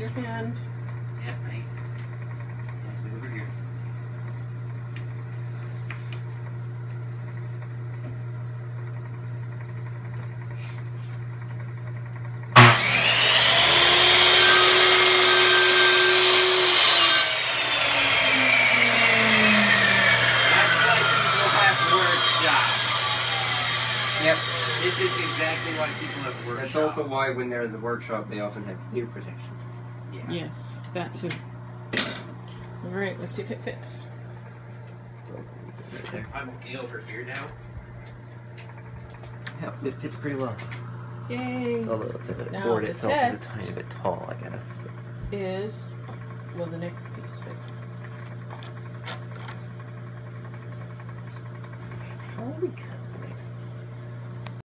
your hand. Yeah, right. Let's move over here. That's why people have workshops. Yep. This is exactly why people have workshops. That's also why when they're in the workshop, they often have ear protection. Yeah. Yes, that too. All right, let's see if it fits. I'm okay over here now. Yeah, it fits pretty well. Yay! Although the Now board itself is a tiny bit tall, I guess. But Is will the next piece fit? how are we cut?